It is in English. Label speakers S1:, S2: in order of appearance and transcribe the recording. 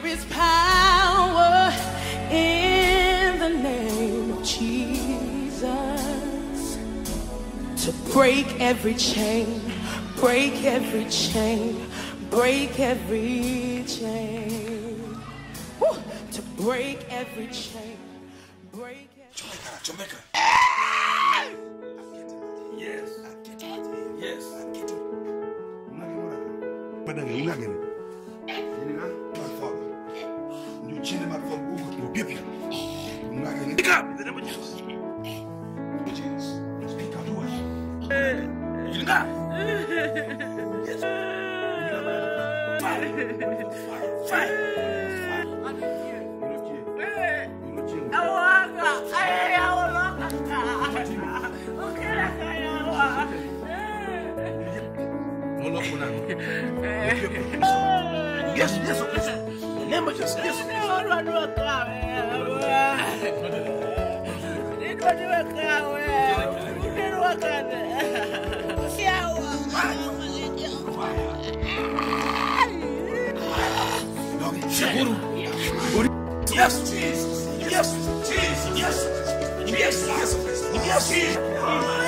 S1: There is power in the name of Jesus to break every chain, break every chain, break every chain. Woo! To break every chain, break every
S2: Jamaica. Yes. Yes.
S3: Padang nga lembra disso? Meu Deus, os pecadores. Linda! Vai! Vai! É louca! Ai, é louca! O que é que é louca? Não
S2: louco que Yes, yes, yes. Lembra disso? Yes, yes. Seguro. Yes, Jesus. Yes, Jesus. Yes. Yes. Yes. Yes.